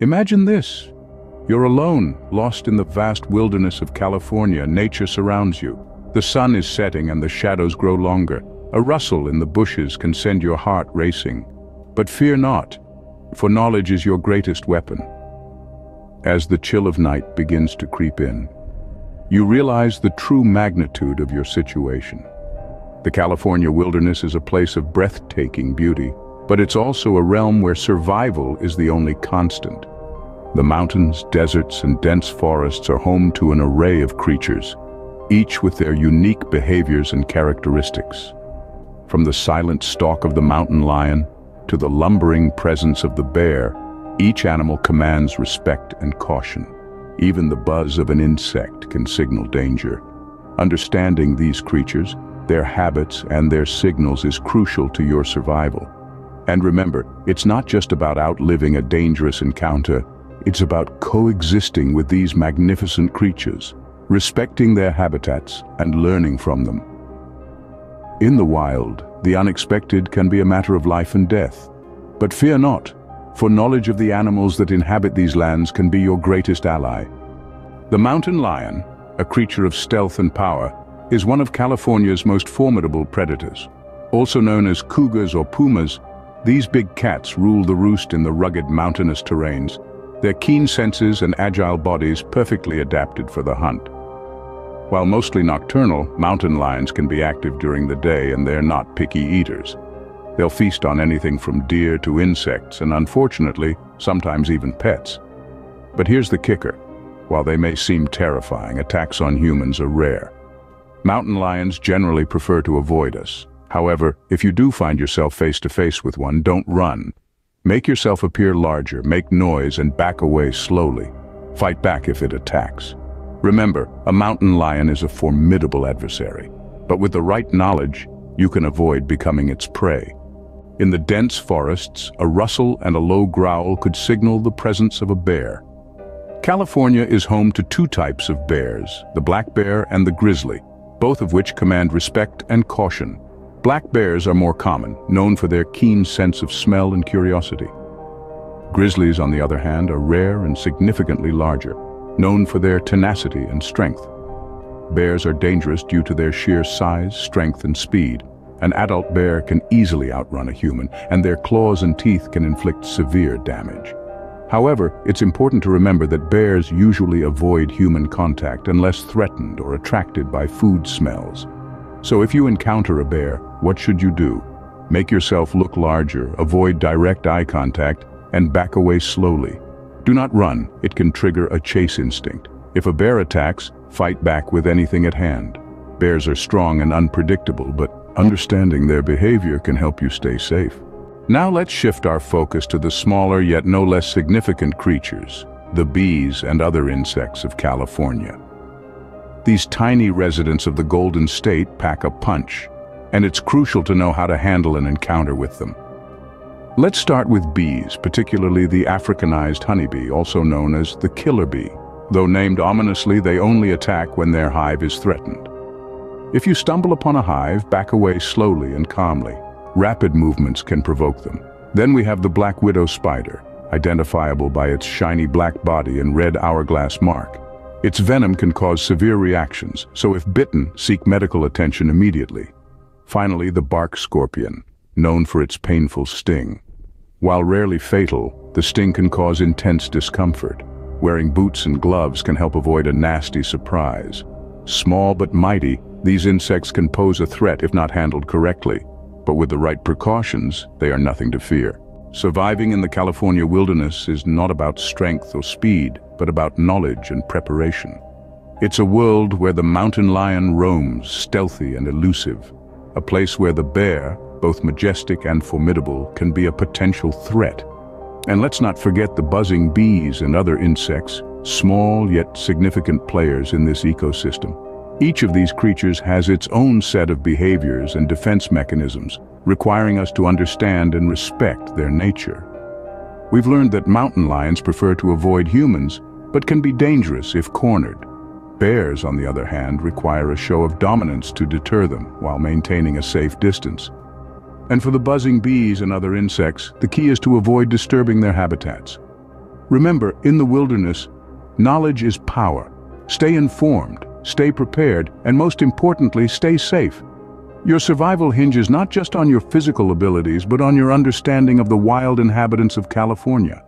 Imagine this. You're alone, lost in the vast wilderness of California. Nature surrounds you. The sun is setting and the shadows grow longer. A rustle in the bushes can send your heart racing. But fear not, for knowledge is your greatest weapon. As the chill of night begins to creep in, you realize the true magnitude of your situation. The California wilderness is a place of breathtaking beauty, but it's also a realm where survival is the only constant. The mountains, deserts, and dense forests are home to an array of creatures, each with their unique behaviors and characteristics. From the silent stalk of the mountain lion to the lumbering presence of the bear, each animal commands respect and caution. Even the buzz of an insect can signal danger. Understanding these creatures, their habits and their signals is crucial to your survival. And remember, it's not just about outliving a dangerous encounter, it's about coexisting with these magnificent creatures, respecting their habitats and learning from them. In the wild, the unexpected can be a matter of life and death. But fear not, for knowledge of the animals that inhabit these lands can be your greatest ally. The mountain lion, a creature of stealth and power, is one of California's most formidable predators. Also known as cougars or pumas, these big cats rule the roost in the rugged mountainous terrains, their keen senses and agile bodies perfectly adapted for the hunt. While mostly nocturnal, mountain lions can be active during the day and they're not picky eaters. They'll feast on anything from deer to insects and unfortunately, sometimes even pets. But here's the kicker. While they may seem terrifying, attacks on humans are rare. Mountain lions generally prefer to avoid us. However, if you do find yourself face to face with one, don't run. Make yourself appear larger, make noise, and back away slowly. Fight back if it attacks. Remember, a mountain lion is a formidable adversary, but with the right knowledge, you can avoid becoming its prey. In the dense forests, a rustle and a low growl could signal the presence of a bear. California is home to two types of bears, the black bear and the grizzly, both of which command respect and caution. Black bears are more common, known for their keen sense of smell and curiosity. Grizzlies, on the other hand, are rare and significantly larger, known for their tenacity and strength. Bears are dangerous due to their sheer size, strength, and speed. An adult bear can easily outrun a human, and their claws and teeth can inflict severe damage. However, it's important to remember that bears usually avoid human contact unless threatened or attracted by food smells. So if you encounter a bear, what should you do? Make yourself look larger, avoid direct eye contact, and back away slowly. Do not run, it can trigger a chase instinct. If a bear attacks, fight back with anything at hand. Bears are strong and unpredictable, but understanding their behavior can help you stay safe. Now let's shift our focus to the smaller yet no less significant creatures, the bees and other insects of California. These tiny residents of the Golden State pack a punch, and it's crucial to know how to handle an encounter with them. Let's start with bees, particularly the Africanized honeybee, also known as the killer bee. Though named ominously, they only attack when their hive is threatened. If you stumble upon a hive, back away slowly and calmly. Rapid movements can provoke them. Then we have the black widow spider, identifiable by its shiny black body and red hourglass mark. Its venom can cause severe reactions, so if bitten, seek medical attention immediately. Finally, the bark scorpion, known for its painful sting. While rarely fatal, the sting can cause intense discomfort. Wearing boots and gloves can help avoid a nasty surprise. Small but mighty, these insects can pose a threat if not handled correctly but with the right precautions, they are nothing to fear. Surviving in the California wilderness is not about strength or speed, but about knowledge and preparation. It's a world where the mountain lion roams, stealthy and elusive, a place where the bear, both majestic and formidable, can be a potential threat. And let's not forget the buzzing bees and other insects, small yet significant players in this ecosystem. Each of these creatures has its own set of behaviors and defense mechanisms, requiring us to understand and respect their nature. We've learned that mountain lions prefer to avoid humans, but can be dangerous if cornered. Bears, on the other hand, require a show of dominance to deter them while maintaining a safe distance. And for the buzzing bees and other insects, the key is to avoid disturbing their habitats. Remember, in the wilderness, knowledge is power. Stay informed, stay prepared, and most importantly, stay safe. Your survival hinges not just on your physical abilities, but on your understanding of the wild inhabitants of California.